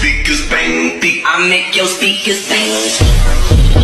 speakers bang. I make your speakers bang.